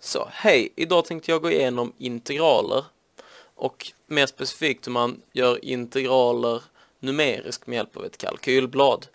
Så, hej! Idag tänkte jag gå igenom integraler och mer specifikt hur man gör integraler numeriskt med hjälp av ett kalkylblad.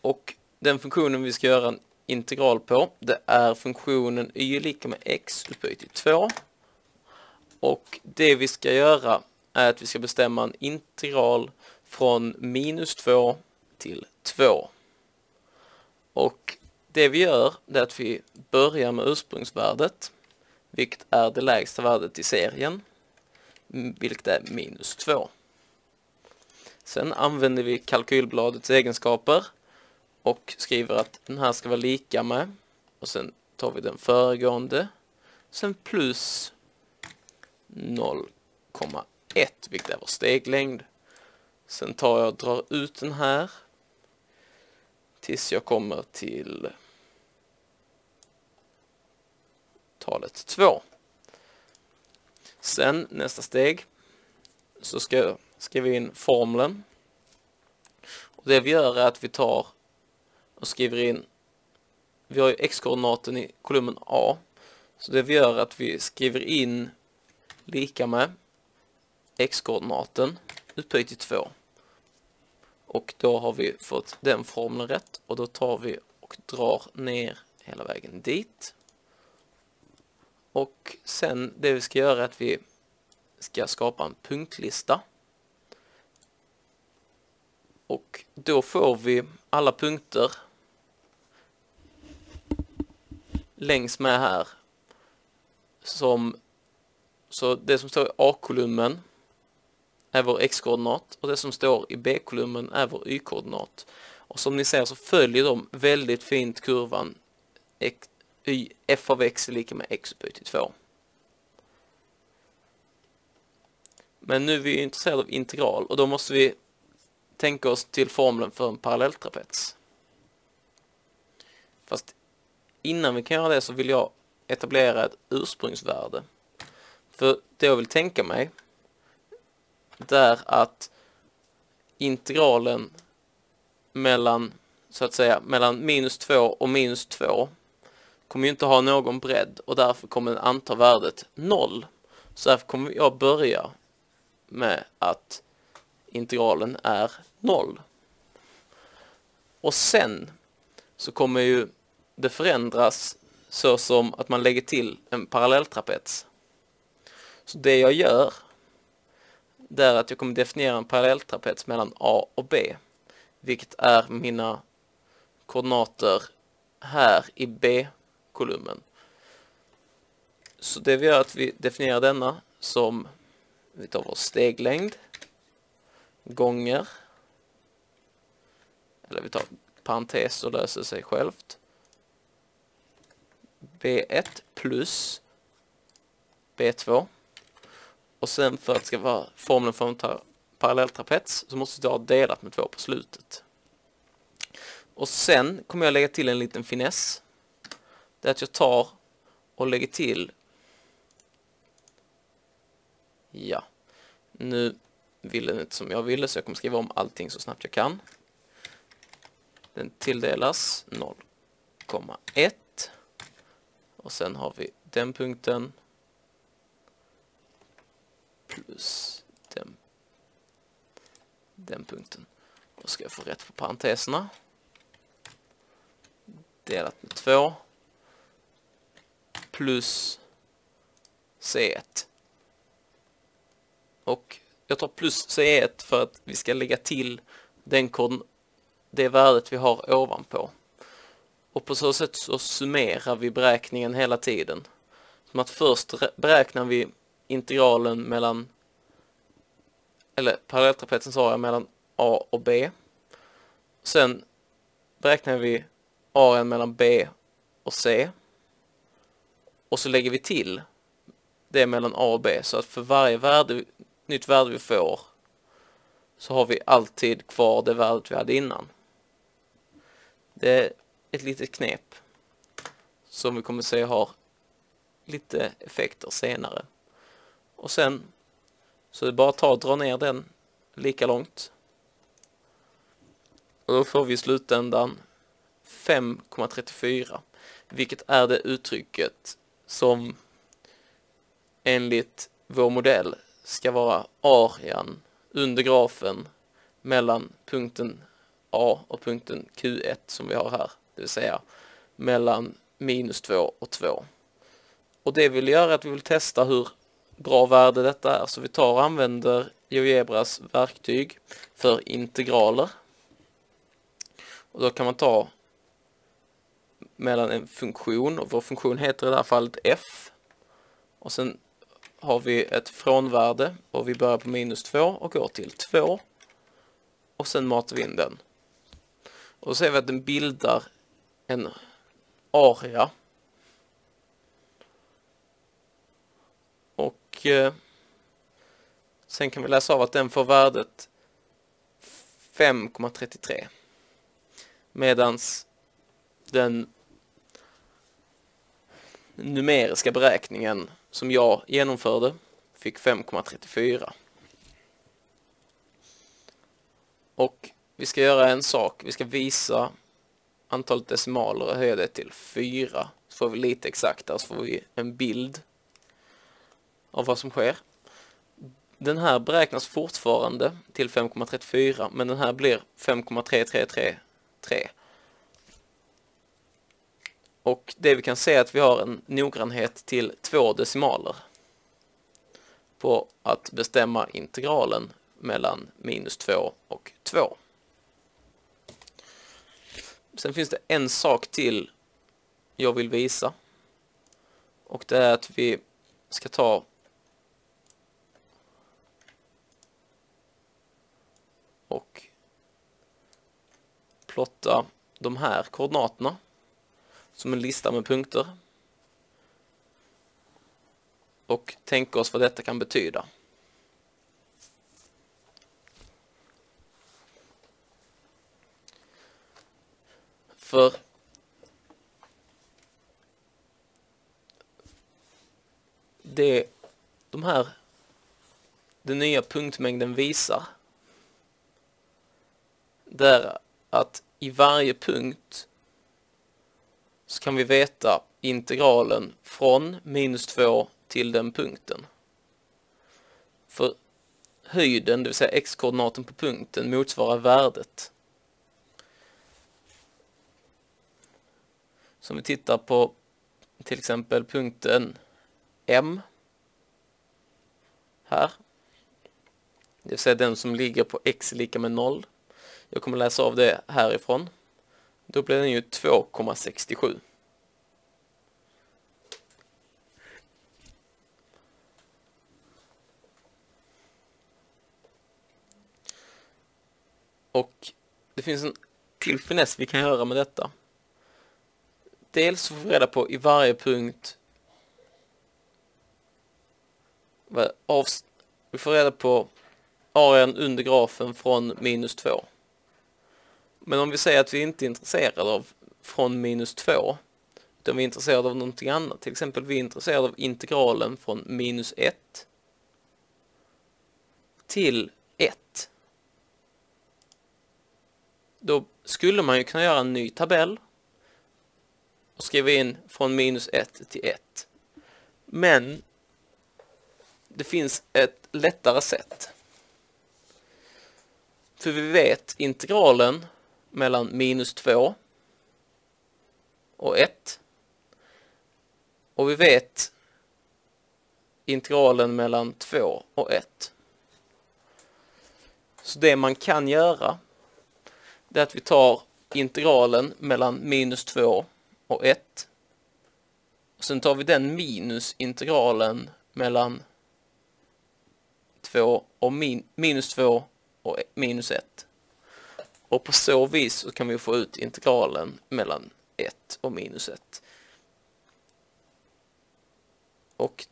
Och den funktionen vi ska göra en integral på, det är funktionen y är lika med x upphöjt till 2. Och det vi ska göra är att vi ska bestämma en integral från minus 2 till 2. Och det vi gör är att vi börjar med ursprungsvärdet, vilket är det lägsta värdet i serien, vilket är minus 2. Sen använder vi kalkylbladets egenskaper och skriver att den här ska vara lika med och sen tar vi den föregående sen plus 0,1 vilket är vår steglängd. Sen tar jag och drar ut den här tills jag kommer till talet 2. Sen nästa steg så ska jag skriva in formeln. Och det vi gör är att vi tar och skriver in, vi har ju x-koordinaten i kolumnen A. Så det vi gör är att vi skriver in lika med x-koordinaten upphöjt till 2. Och då har vi fått den formeln rätt och då tar vi och drar ner hela vägen dit. Och sen det vi ska göra är att vi ska skapa en punktlista. Och då får vi alla punkter längs med här som så det som står i A-kolumnen är vår x-koordinat och det som står i B-kolumnen är vår y-koordinat. Och som ni ser så följer de väldigt fint kurvan y, f av x är lika med x upphöjt till 2. Men nu är vi intresserade av integral och då måste vi tänka oss till formeln för en parallelltrapets. Fast innan vi kan göra det så vill jag etablera ett ursprungsvärde. För det jag vill tänka mig det är att integralen mellan så att säga mellan minus 2 och minus 2 kommer ju inte ha någon bredd och därför kommer den anta värdet 0. Så därför kommer jag börja med att integralen är 0. Och sen så kommer ju det förändras så som att man lägger till en parallelltrapets. Så det jag gör det är att jag kommer definiera en parallelltrapets mellan A och B vilket är mina koordinater här i B-kolumnen. Så det vi gör är att vi definierar denna som vi tar vår steglängd gånger eller vi tar parentes och löser sig självt B1 plus B2 och sen för att det ska vara formeln för en parallelltrapets så måste jag ha delat med 2 på slutet. Och sen kommer jag lägga till en liten finess. Det är att jag tar och lägger till Ja, nu ville den inte som jag ville så jag kommer skriva om allting så snabbt jag kan. Den tilldelas 0,1 och sen har vi den punkten plus den, den punkten. Då ska jag få rätt på parenteserna. Delat med 2 plus C1. Och jag tar plus C1 för att vi ska lägga till den det värdet vi har ovanpå. Och på så sätt så summerar vi beräkningen hela tiden. Som att först beräknar vi integralen mellan eller parallelltrapetsen sa jag mellan A och B. Sen beräknar vi A mellan B och C. Och så lägger vi till det mellan A och B så att för varje värde, nytt värde vi får så har vi alltid kvar det värdet vi hade innan. Det är ett litet knep som vi kommer se har lite effekter senare. Och sen så det är bara att ta och dra ner den lika långt. Och då får vi i slutändan 5,34 vilket är det uttrycket som enligt vår modell ska vara arean under grafen mellan punkten A och punkten Q1 som vi har här, det vill säga mellan minus 2 och 2. Och det vill göra att vi vill testa hur bra värde detta är, så vi tar och använder GeoGebras verktyg för integraler. Och då kan man ta mellan en funktion och vår funktion heter i det här fallet f. Och sen har vi ett frånvärde och vi börjar på minus 2 och går till 2. Och sen matar vi in den. Och då ser vi att den bildar en area. Och eh, sen kan vi läsa av att den får värdet 5,33. Medans den numeriska beräkningen som jag genomförde fick 5,34. Och vi ska göra en sak. Vi ska visa antalet decimaler och höja det till 4. Så får vi lite exaktare så får vi en bild av vad som sker. Den här beräknas fortfarande till 5,34 men den här blir 5,3333. Och det vi kan se är att vi har en noggrannhet till två decimaler på att bestämma integralen mellan minus 2 och 2. Sen finns det en sak till jag vill visa. Och det är att vi ska ta och plotta de här koordinaterna som en lista med punkter och tänka oss vad detta kan betyda. För det de här den nya punktmängden visar det är att i varje punkt så kan vi veta integralen från minus 2 till den punkten. För höjden, det vill säga x-koordinaten på punkten, motsvarar värdet. Så om vi tittar på till exempel punkten M här. Det vill säga den som ligger på x lika med 0. Jag kommer läsa av det härifrån. Då blir den ju 2,67. Och det finns en till finess vi kan göra med detta. Dels får vi reda på i varje punkt vi får reda på arean under grafen från minus 2. Men om vi säger att vi inte är intresserade av från minus 2 utan vi är intresserade av någonting annat. Till exempel vi är intresserade av integralen från minus 1 till 1. Då skulle man ju kunna göra en ny tabell och skriva in från minus 1 till 1. Men det finns ett lättare sätt. För vi vet integralen mellan minus 2 och 1. Och vi vet integralen mellan 2 och 1. Så det man kan göra det är att vi tar integralen mellan minus 2 och 1. Och sen tar vi den minus integralen mellan 2 och min, minus 2 och minus 1. Och på så vis så kan vi få ut integralen mellan 1 och minus 1. Och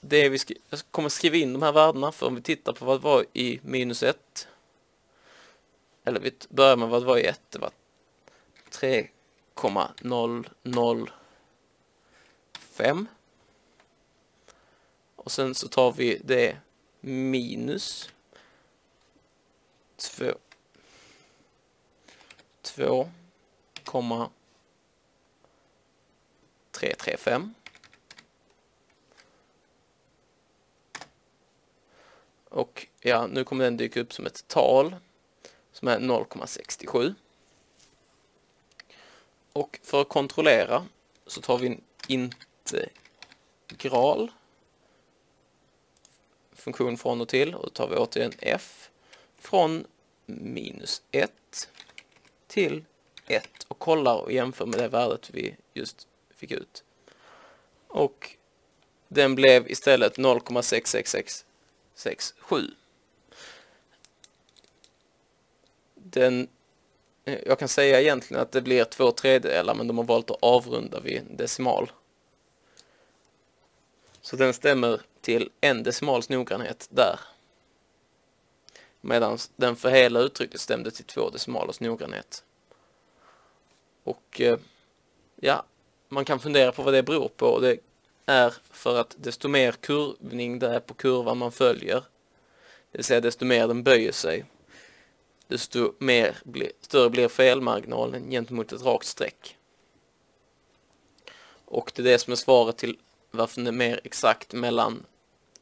det vi jag kommer skriva in de här värdena för om vi tittar på vad det var i minus 1 eller vi börjar med vad det var i 1 det var 3,005 och sen så tar vi det minus 2 2,335. Och ja, nu kommer den dyka upp som ett tal som är 0,67. Och för att kontrollera så tar vi en integral funktion från och till och då tar vi återigen f från minus 1 till 1 och kollar och jämför med det värdet vi just fick ut. Och den blev istället 0,66667. Den, eh, jag kan säga egentligen att det blir två tredjedelar men de har valt att avrunda vid decimal. Så den stämmer till en decimals noggrannhet där. Medan den för hela uttrycket stämde till två decimalers noggrannhet. Och eh, ja, man kan fundera på vad det beror på. Det är för att desto mer kurvning det är på kurvan man följer, det vill säga desto mer den böjer sig, desto mer större blir felmarginalen gentemot ett rakt streck. Och det är det som är svaret till varför den är mer exakt mellan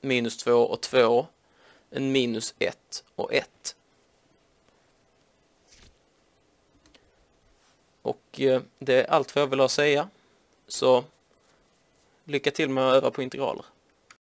minus 2 och 2 en minus 1 och 1. Och eh, det är allt vad jag vill ha att säga. Så lycka till med att öva på integraler.